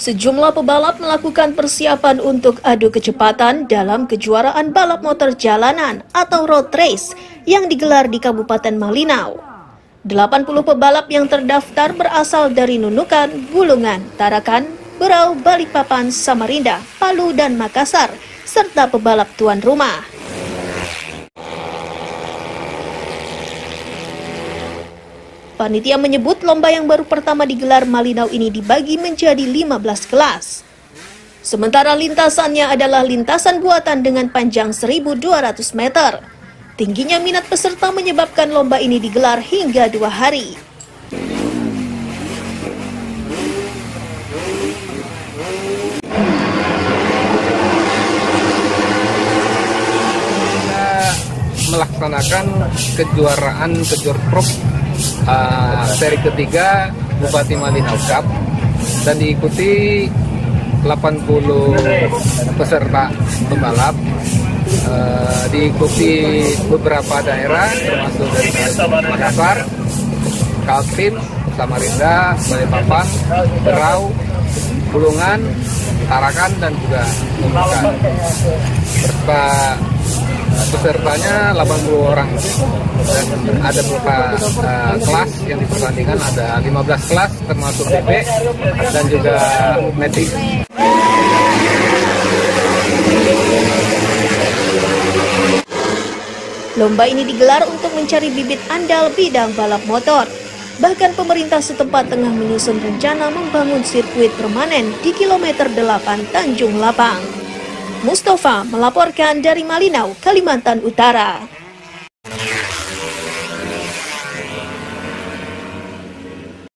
Sejumlah pebalap melakukan persiapan untuk adu kecepatan dalam kejuaraan balap motor jalanan atau road race yang digelar di Kabupaten Malinau. 80 pebalap yang terdaftar berasal dari Nunukan, Bulungan, Tarakan, Berau, Balikpapan, Samarinda, Palu, dan Makassar, serta pebalap tuan rumah. Panitia menyebut lomba yang baru pertama digelar Malinau ini dibagi menjadi 15 kelas. Sementara lintasannya adalah lintasan buatan dengan panjang 1.200 meter. Tingginya minat peserta menyebabkan lomba ini digelar hingga dua hari. melaksanakan kejuaraan kejuaraan uh, seri ketiga Bupati Malinau Cup dan diikuti 80 peserta pembalap uh, diikuti beberapa daerah termasuk dari Makassar, Kaltim, Samarinda, Balikpapan, Berau, Bulungan, Tarakan dan juga Nunukan. Serta pesertanya 80 orang dan ada beberapa uh, kelas yang dipertandingkan ada 15 kelas termasuk BP dan juga metik. Lomba ini digelar untuk mencari bibit andal bidang balap motor. Bahkan pemerintah setempat tengah menyusun rencana membangun sirkuit permanen di kilometer 8 Tanjung Lapang. Mustafa melaporkan dari Malinau, Kalimantan Utara.